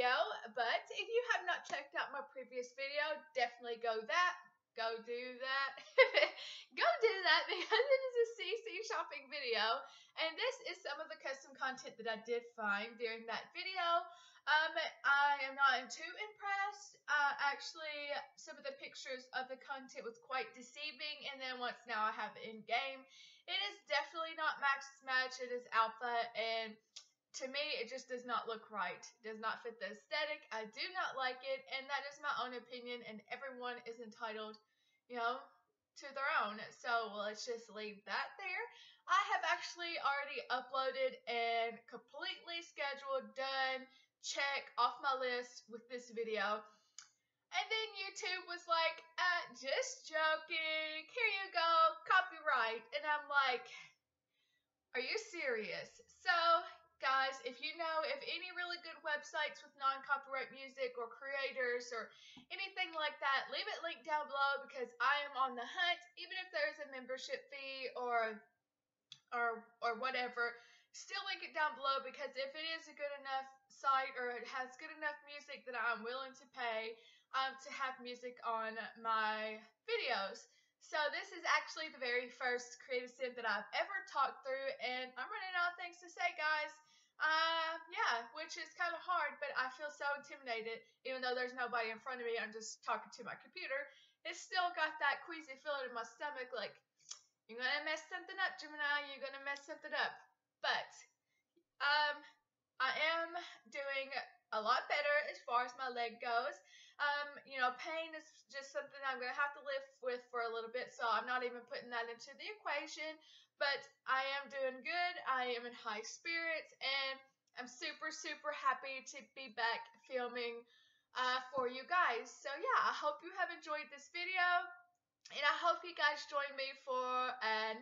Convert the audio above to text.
video, but if you have not checked out my previous video, definitely go that. Go do that. go do that because it is a CC shopping video. And this is some of the custom content that I did find during that video. Um, I am not too impressed. Uh, actually, some of the pictures of the content was quite deceiving. And then once now I have it in game, it is definitely not maxis match. It is alpha and to me, it just does not look right. It does not fit the aesthetic. I do not like it, and that is my own opinion, and everyone is entitled, you know, to their own. So let's just leave that there. I have actually already uploaded and completely scheduled, done, check off my list with this video. And then YouTube was like, uh, just joking. Here you go, copyright. And I'm like, are you serious? So guys, if you know of any really good websites with non-copyright music or creators or anything like that, leave it linked down below because I am on the hunt. Even if there's a membership fee or or or whatever, still link it down below because if it is a good enough site or it has good enough music that I'm willing to pay um, to have music on my videos. So this is actually the very first create a sim that I've ever talked through, and I'm running out of things to say, guys. Uh, yeah, which is kind of hard, but I feel so intimidated, even though there's nobody in front of me. I'm just talking to my computer. It's still got that queasy feeling in my stomach, like you're gonna mess something up, Gemini. You're gonna mess something up. But um, I am doing a lot better as far as my leg goes. Um, you know, pain is just something I'm going to have to live with for a little bit, so I'm not even putting that into the equation. But I am doing good. I am in high spirits, and I'm super, super happy to be back filming uh, for you guys. So, yeah, I hope you have enjoyed this video, and I hope you guys join me for another